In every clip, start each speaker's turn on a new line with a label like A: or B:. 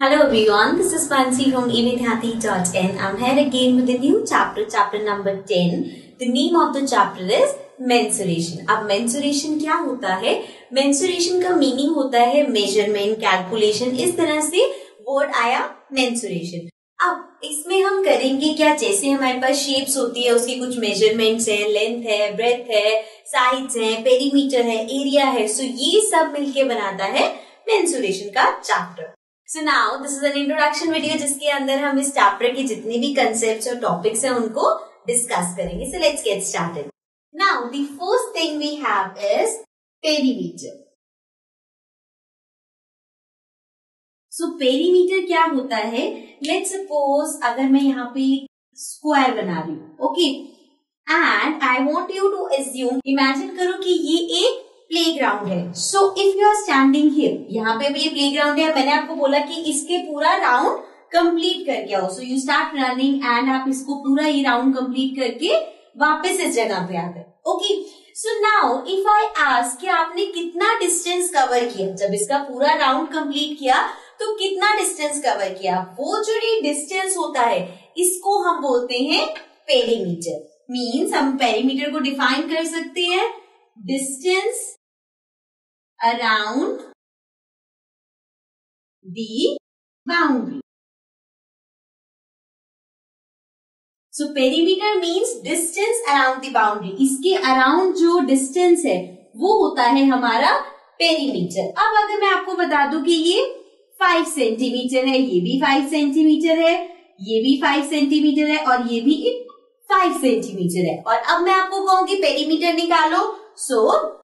A: Hello everyone, this is Fancy from evidhati.in. I'm here again with a new chapter, chapter number 10. The name of the chapter is mensuration. अब mensuration क्या होता है mensuration का meaning होता है measurement, calculation इस तरह से word आया mensuration. अब इसमें हम करेंगे क्या जैसे हमारे पास शेप्स होती है उसकी कुछ मेजरमेंट्स है लेंथ है ब्रेथ है साइज़ है पेरीमीटर है एरिया है सो ये सब मिलके बनाता है मेंसुरेशन का chapter so now this is an introduction video जिसके अंदर हम इस चैप्टर के जितने भी कंसेप्ट और टॉपिक्स हैं, उनको डिस्कस करेंगे। So let's get started now the first thing we have is perimeter so perimeter क्या होता है? लेट सपोज़ अगर मैं यहाँ पे स्क्वायर बना रही हूँ okay and I want you to assume imagine करो कि ये एक प्ले ग्राउंड है। So if you are standing here यहाँ पे भी ये प्ले ग्राउंड है मैंने आपको बोला कि इसके पूरा राउंड कंप्लीट करके आओ so you start running and आप इसको पूरा ये राउंड कंप्लीट करके वापस इस जगह पे आ गए। Okay so now if I ask कि आपने कितना डिस्टेंस कवर किया? जब इसका पूरा राउंड कंप्लीट किया तो कितना डिस्टेंस कवर किया? वो जो ये डिस्टेंस होता है, इसको हम बोलते हैं पेरीमीटर मीन्स हम पेरीमीटर को डिफाइन कर सकते हैं। Distance around the boundary. So perimeter means distance around the boundary. इसके around जो distance है वो होता है हमारा पेरीमीटर अब अगर मैं आपको बता दूँ कि ये फाइव सेंटीमीटर है ये भी फाइव सेंटीमीटर है ये भी फाइव सेंटीमीटर है और ये भी फाइव सेंटीमीटर है और अब मैं आपको कहूँगी पेरीमीटर निकालो so so,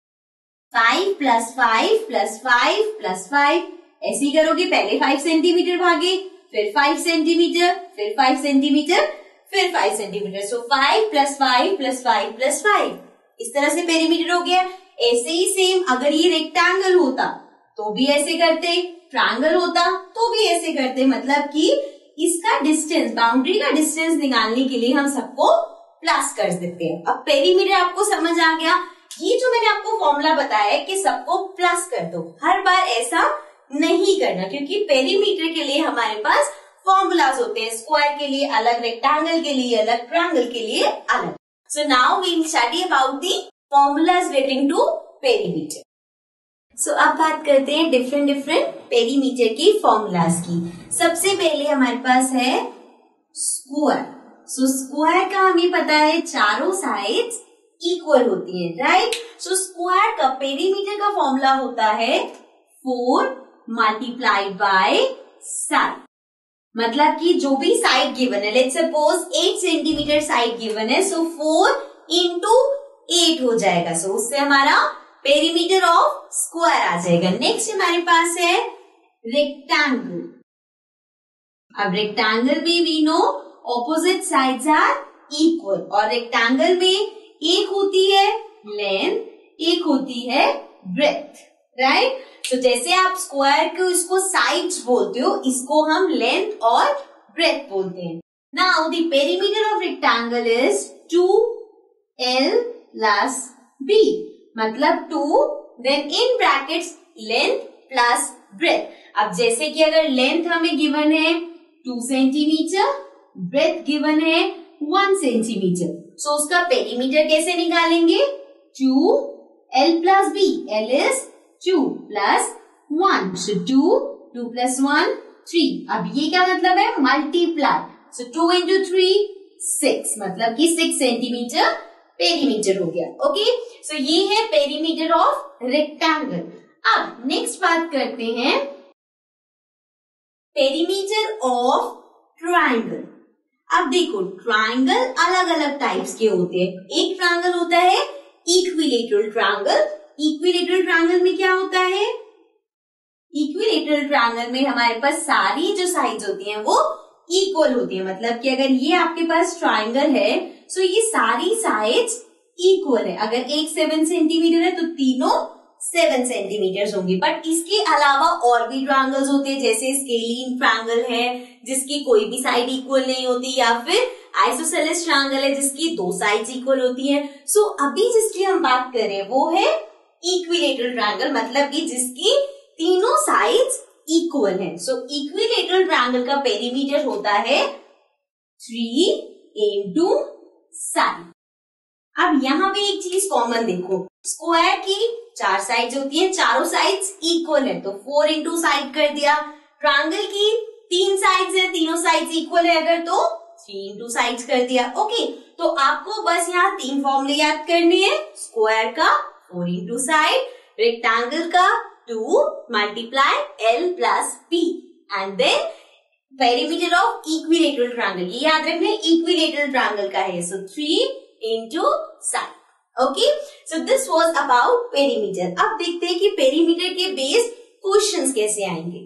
A: five plus five plus five plus five ऐसे करोगे, पहले फाइव सेंटीमीटर भागे, फिर फाइव सेंटीमीटर फिर फाइव सेंटीमीटर फिर five centimetre so five plus five plus five plus five इस तरह से पेरीमीटर हो गया। ऐसे ही सेम अगर ये रेक्टेंगल होता तो भी ऐसे करते। ट्रायंगल होता तो भी ऐसे करते। मतलब कि इसका डिस्टेंस बाउंड्री का डिस्टेंस निकालने के लिए हम सबको प्लस कर देते हैं। अब पेरीमीटर आपको समझ आ गया। ये जो मैंने आपको फॉर्मूला बताया है कि सबको प्लस कर दो। हर बार ऐसा नहीं करना, क्योंकि पेरीमीटर के लिए हमारे पास फॉर्मूलाज होते हैं। स्क्वायर के लिए अलग रेक्टेंगल के लिए अलग ट्रायंगल के लिए अलग। So now we study about the formulas relating to perimeter so अब बात करते हैं डिफरेंट डिफरेंट पेरीमीटर की फॉर्मूलाज की। सबसे पहले हमारे पास है स्क्वायर सो स्क्वायर का हमें पता है चारों साइड्स इक्वल होती है राइट सो स्क्वायर का पेरीमीटर का फॉर्मूला होता है फोर मल्टीप्लाइड बाय साइड मतलब कि जो भी साइड गिवन है let suppose eight centimetre side given है सो फोर इंटू एट हो जाएगा। सो so, उससे हमारा पेरीमीटर ऑफ़ स्क्वायर आ जाएगा। नेक्स्ट हमारे पास है रेक्टेंगल अब रेक्टेंगल में we know opposite sides are equal और रेक्टेंगल में एक होती है लेंथ एक होती है ब्रेथ राइट तो जैसे आप स्क्वायर को इसको साइड्स बोलते हो, इसको हम लेंथ और ब्रेथ बोलते हैं। Now the perimeter of rectangle is two L plus B मतलब two then in brackets length plus breadth अब जैसे कि अगर लेंथ हमें गिवन है टू सेंटीमीटर ब्रेथ गिवन है वन सेंटीमीटर सो उसका पेरीमीटर कैसे निकालेंगे? Two L plus B L is two plus one so two two plus one three अब ये क्या मतलब है? Multiply so two into three six मतलब कि सिक्स सेंटीमीटर पेरीमीटर हो गया. ओके सो ये है पेरीमीटर ऑफ़ रेक्टेंगल अब नेक्स्ट बात करते हैं. पेरीमीटर ऑफ़ ट्राइंगल अब देखो ट्रायंगल अलग अलग टाइप्स के होते हैं। एक ट्रायंगल होता है इक्विलेटरल ट्रायंगल इक्विलेटरल ट्रायंगल में क्या होता है? इक्विलेटरल ट्रायंगल में हमारे पास सारी जो साइड्स होती हैं, वो इक्वल होती है। मतलब कि अगर ये आपके पास ट्रायंगल है तो ये सारी साइड्स इक्वल है। अगर एक सेवन सेंटीमीटर है तो तीनों सेवन सेंटीमीटर होंगी। बट इसके अलावा और भी ट्रायंगल्स होते हैं जैसे स्केलिन ट्रायंगल है जिसकी कोई भी साइड इक्वल नहीं होती या फिर आइसोसेलेस ट्रायंगल है जिसकी दो साइड इक्वल होती है। सो so, अभी जिसकी हम बात करें वो है इक्विलेटरल ट्रायंगल मतलब कि जिसकी तीनों साइड्स इक्वल है। सो इक्विलेटरल ट्रायंगल का पेरीमीटर होता है थ्री इंटू साइड अब यहाँ पे एक चीज़ कॉमन देखो। स्क्वायर की चार साइड होती है, चारों साइड्स इक्वल है तो फोर इंटू साइड कर दिया। ट्रायंगल की तीन साइड्स है, तीनों साइड्स इक्वल है अगर तो थ्री इंटू साइड कर दिया। ओके तो आपको बस यहाँ तीन फॉर्मूले याद करने हैं। स्क्वायर का फोर इंटू साइड रेक्टेंगल का two multiply L plus P and then perimeter of equilateral triangle ये याद रखना इक्विलेटरल ट्रायंगल का है। So three into side okay so this was about perimeter अब देखते हैं कि पेरीमीटर के बेस क्वेश्चंस कैसे आएँगे।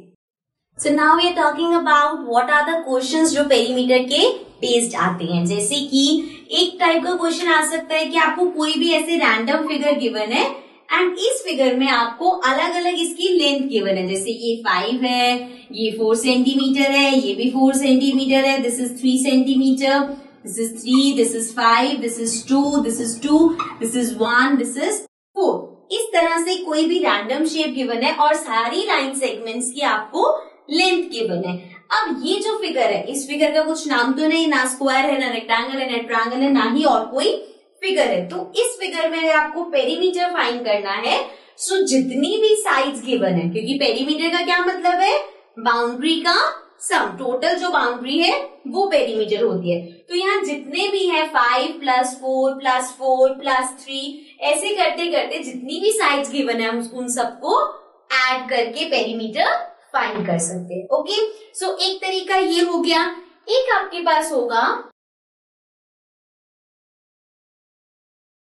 A: So now we are talking about what are the questions जो पेरीमीटर के बेस्ड आते हैं। जैसे कि एक टाइप का क्वेश्चन आ सकता है कि आपको कोई भी ऐसे रैंडम फिगर गिवन है एंड इस फिगर में आपको अलग अलग इसकी लेंथ गिवन है। जैसे ये फाइव है, ये फोर सेंटीमीटर है, ये भी फोर सेंटीमीटर है this is three centimetre this is three this is five this is two this is two this is one this is four इस तरह से कोई भी रैंडम शेप गिवन है और सारी लाइन सेगमेंट्स की आपको लेंथ गिवन है। अब ये जो फिगर है, इस फिगर का कुछ नाम तो नहीं, ना स्क्वायर है, ना रेक्टेंगल है, ना ट्रायंगल है, ना ही और कोई फिगर है। तो इस फिगर में आपको पेरीमीटर फाइंड करना है सो जितनी भी साइड्स गिवन है, क्योंकि पेरीमीटर का क्या मतलब है? बाउंड्री का सम टोटल जो बाउंड्री है, वो पेरीमीटर होती है। तो यहाँ जितने भी है five plus four plus four plus three ऐसे करते करते जितनी भी साइड्स गिवन है उन सबको ऐड करके पेरीमीटर फाइंड कर सकते हैं। ओके सो एक तरीका ये हो गया। एक आपके पास होगा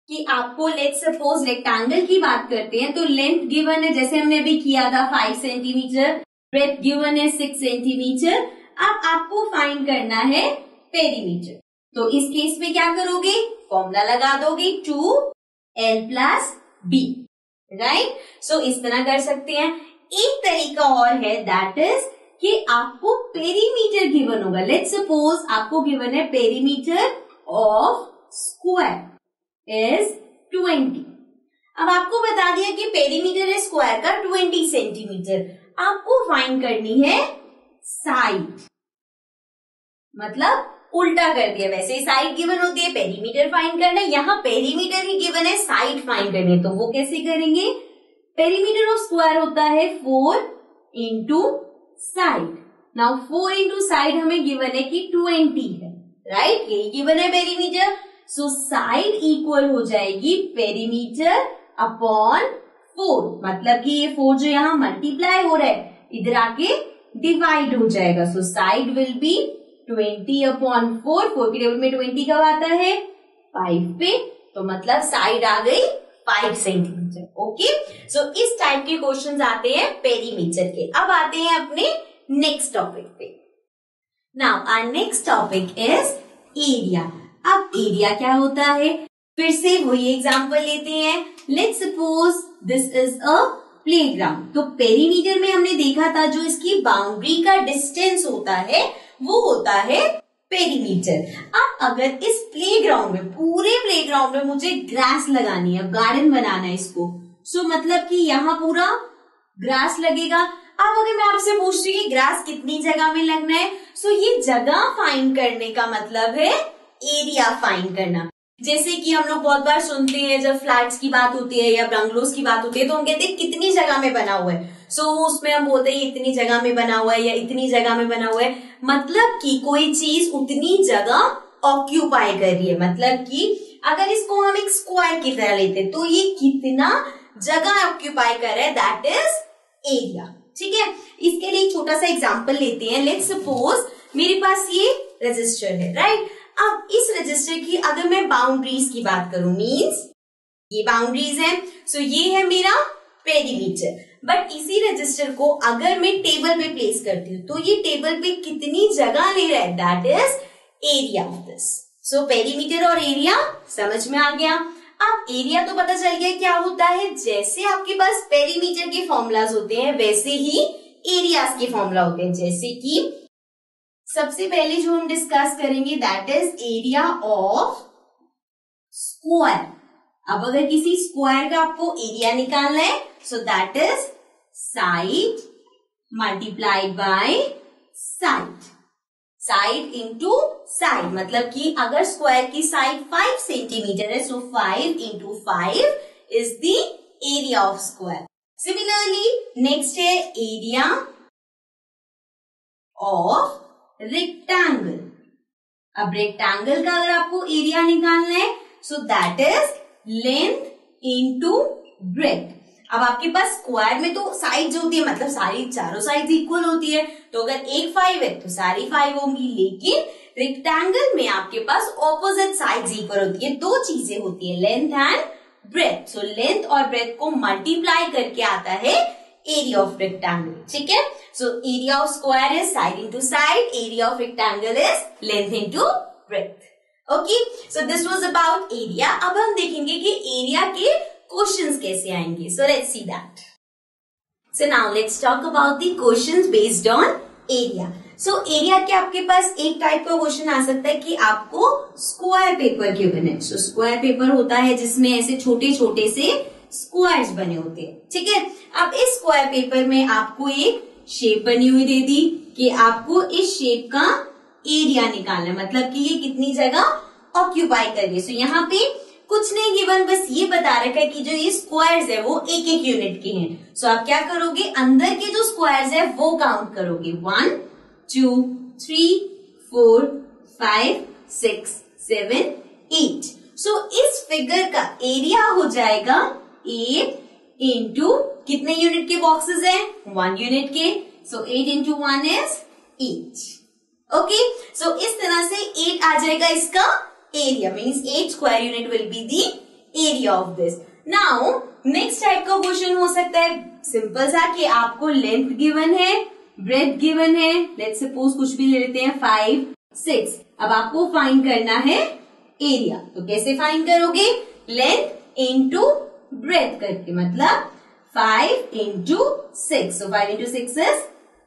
A: कि आपको लेट सपोज़ रेक्टेंगल की बात करते हैं तो लेंथ गिवन है, जैसे हमने अभी किया था फाइव सेंटीमीटर ब्रेथ गिवन है सिक्स सेंटीमीटर अब आपको फाइंड करना है पेरीमीटर तो इस केस में क्या करोगे? फॉर्मूला लगा दोगे two L plus B right so इस तरह कर सकते हैं। एक तरीका और है दैट इज़ कि आपको पेरीमीटर गिवन होगा। लेट सपोज़ आपको गिवन है perimeter of square is twenty अब आपको बता दिया कि पेरीमीटर है स्क्वायर का ट्वेंटी सेंटीमीटर आपको फाइंड करनी है साइड मतलब उल्टा कर दिया। वैसे साइड गिवन होती है पेरीमीटर फाइंड करना है। यहाँ पेरीमीटर ही गिवन है साइड फाइंड करनी है। तो वो कैसे करेंगे? पेरीमीटर ऑफ़ स्क्वायर होता है four into side now four into side हमें गिवन है कि ट्वेंटी है राइट right? यही गिवन है पेरीमीटर सो साइड इक्वल हो जाएगी पेरीमीटर अपॉन फोर मतलब कि ये फोर जो यहाँ मल्टीप्लाई हो रहा है, इधर आके डिवाइड हो जाएगा। So side will be twenty upon four four के टेबल में ट्वेंटी कब आता है? फाइव पे। तो मतलब साइड आ गई फाइव सेंटीमीटर ओके सो इस टाइप के क्वेश्चन आते हैं पेरीमीटर के। अब आते हैं अपने नेक्स्ट टॉपिक पे। Now our next topic is area अब एरिया क्या होता है? फिर से वही एग्ज़ाम्पल लेते हैं। Let suppose this is a playground तो पेरीमीटर में हमने देखा था जो इसकी बाउंड्री का डिस्टेंस होता है, वो होता है पेरीमीटर अब अगर इस प्लेग्राउंड में, पूरे प्लेग्राउंड में मुझे ग्रास लगानी है गार्डन बनाना है इसको सो मतलब कि यहाँ पूरा ग्रास लगेगा। अब अगर मैं आपसे पूछती हूँ कि ग्रास कितनी जगह में लगना है सो ये जगह फाइंड करने का मतलब है एरिया फाइंड करना। जैसे कि हम लोग बहुत बार सुनते हैं जब फ्लैट्स की बात होती है या बंगलोज की बात होती है तो हम कहते हैं कितनी जगह में बना हुआ है? सो so, उसमें हम बोलते हैं इतनी जगह में बना हुआ है या इतनी जगह में बना हुआ है। मतलब कि कोई चीज़ उतनी जगह ऑक्यूपाई कर रही है। मतलब कि अगर इसको हम एक स्क्वायर की तरह लेते तो ये कितना जगह ऑक्यूपाई कर रहा है? दैट इज़ एरिया ठीक है? इसके लिए एक छोटा सा एग्ज़ाम्पल लेते हैं। लेट सपोज़ मेरे पास ये रजिस्टर है राइट अब इस रजिस्टर की अगर मैं बाउंड्रीज की बात करूँ मीन्स ये बाउंड्रीज है सो ये है मेरा पेरीमीटर बट इसी रजिस्टर को अगर मैं टेबल पे प्लेस करती हूँ तो ये टेबल पे कितनी जगह ले रहा है? That is area of this so perimeter और एरिया समझ में आ गया? अब एरिया तो पता चल गया क्या होता है? जैसे आपके पास पेरीमीटर के फॉर्मूलाज होते हैं, वैसे ही एरियाज़ के फॉर्मूला होते हैं. जैसे कि सबसे पहले जो हम डिस्कस करेंगे that is area of square अब अगर किसी स्क्वायर का आपको एरिया निकालना है so that is side multiplied by side side into side मतलब कि अगर स्क्वायर की साइड फाइव सेंटीमीटर है so five into five is the area of square similarly next है एरिया ऑफ़ रेक्टेंगल अब रेक्टेंगल का अगर आपको एरिया निकालना है so that is length into breadth अब आपके पास स्क्वायर में तो साइड होती है मतलब सारी चारों साइड इक्वल होती है। तो अगर एक फाइव है तो सारी फाइव होंगी, लेकिन रेक्टेंगल में आपके पास ऑपोजिट साइड इक्वल होती है। दो चीज़ें होती है length and breadth so length और ब्रेथ को मल्टीप्लाई करके आता है एरिया ऑफ़ रेक्टेंगल ठीक है? So area of square is side into side area of rectangle is length into breadth okay so this was about area अब हम देखेंगे कि एरिया के क्वेश्चंस कैसे आएँगे. So let's see that so now let's talk about the questions based on area so area के आपके पास एक टाइप का क्वेश्चन आ सकता है कि आपको स्क्वायर पेपर गिवन है सो स्क्वायर पेपर होता है जिसमें ऐसे छोटे छोटे से स्क्वायर्स बने होते हैं, ठीक है? अब इस स्क्वायर पेपर में आपको एक शेप बनी हुई दे दी कि आपको इस शेप का एरिया निकालना मतलब कि ये कितनी जगह ऑक्यूपाई कर रही है। सो यहाँ पे कुछ नहीं गिवन बस ये बता रखा है कि जो ये स्क्वायर्स है, वो एक एक यूनिट के हैं। सो आप क्या करोगे? अंदर के जो स्क्वायर्स है, वो काउंट करोगे। One two three four five six seven eight so इस फिगर का एरिया हो जाएगा एट इंटू कितने यूनिट के बॉक्सेस हैं? वन यूनिट के. So eight into one is eight okay so इस तरह से एट आ जाएगा इसका area means eight square unit will be the area of this now next type का क्वेश्चन हो सकता है. सिंपल सा कि आपको लेंथ गिवन है ब्रेथ गिवन है. लेट सपोज़ कुछ भी ले लेते हैं. फाइव सिक्स अब आपको फाइंड करना है एरिया तो कैसे फाइंड करोगे? लेंथ इंटू ब्रेथ करके मतलब five into six five into six is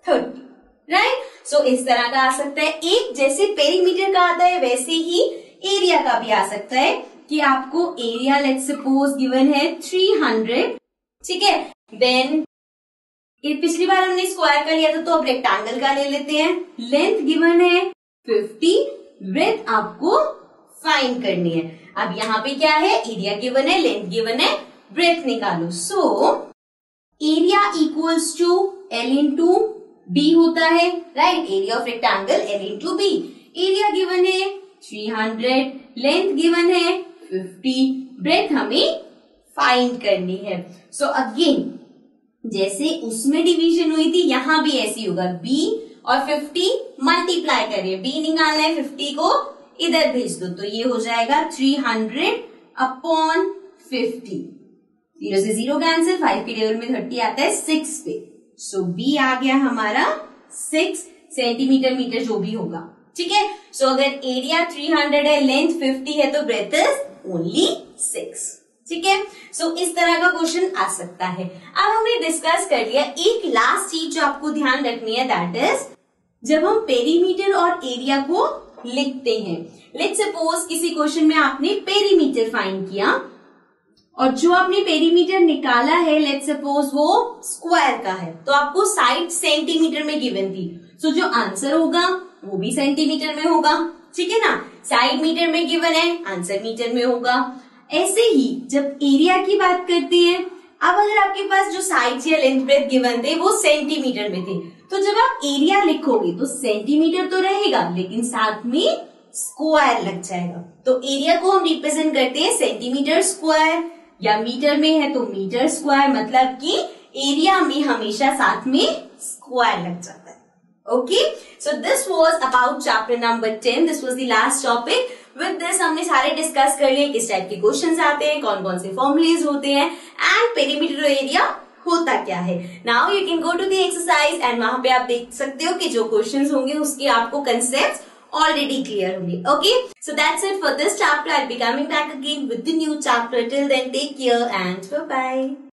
A: thirty right so इस तरह का आ सकता है। एक जैसे पेरीमीटर का आता है, वैसे ही एरिया का भी आ सकता है कि आपको एरिया लेट सपोज़ गिवन है थ्री हंड्रेड ठीक है? देन पिछली बार हमने स्क्वायर का लिया था तो अब रेक्टेंगल का ले लेते हैं। लेंथ गिवन है 50 ब्रेथ आपको फाइंड करनी है। अब यहाँ पे क्या है? एरिया गिवन है लेंथ गिवन है ब्रेथ निकालो। So area equals to L into B होता है right area of rectangle L into B area given है 300 लेंथ गिवन है 50 ब्रेथ हमें फाइंड करनी है। सो so अगेन जैसे उसमें डिवीज़न हुई थी, यहाँ भी ऐसी होगा। बी और 50 मल्टीप्लाई करिए। बी निकालना है 50 को, इधर भेज दो तो ये हो जाएगा 300 अपॉन 50 ज़ीरो से ज़ीरो कैंसिल फाइव के टेबल में थर्टी आता है सिक्स पे। सो so, बी आ गया हमारा सिक्स सेंटीमीटर मीटर जो भी होगा। ठीक है? सो अगर एरिया 300 है लेंथ 50 है तो ब्रेथ इज़ ओनली सिक्स ठीक है? सो इस तरह का क्वेश्चन आ सकता है। अब हमने डिस्कस कर लिया एक लास्ट चीज़ जो आपको ध्यान रखनी है दैट इज़ जब हम पेरीमीटर और एरिया को लिखते हैं। लेट सपोज़ किसी क्वेश्चन में आपने पेरीमीटर फाइंड किया। और जो आपने पेरीमीटर निकाला है लेट सपोज़ वो स्क्वायर का है तो आपको साइड सेंटीमीटर में गिवन थी। सो so, जो आंसर होगा वो भी सेंटीमीटर में होगा ठीक है ना? साइड मीटर में गिवन है आंसर मीटर में होगा। ऐसे ही जब एरिया की बात करते हैं अब अगर आपके पास जो साइड या लेंथ ब्रेथ गिवन थे वो सेंटीमीटर में थे। तो जब आप एरिया लिखोगे तो सेंटीमीटर तो रहेगा लेकिन साथ में स्क्वायर लग जाएगा। तो एरिया को हम रिप्रेजेंट करते हैं सेंटीमीटर स्क्वायर या मीटर में है तो मीटर स्क्वायर मतलब कि एरिया में हमेशा साथ में स्क्वायर लग जाता है। Okay so this was about chapter number ten this was the last topic with this हमने सारे डिस्कस कर लिए किस टाइप के क्वेश्चंस आते हैं कौन कौन से फॉर्मुलेज होते हैं एंड पेरीमीटर एरिया होता क्या है। Now you can go to the exercise and वहाँ पे आप देख सकते हो कि जो क्वेश्चंस होंगे, उसके आपको कंसेप्ट already clear होंगे okay? So that's it for this chapter. I'll be coming back again with the new chapter. Till then take care and bye bye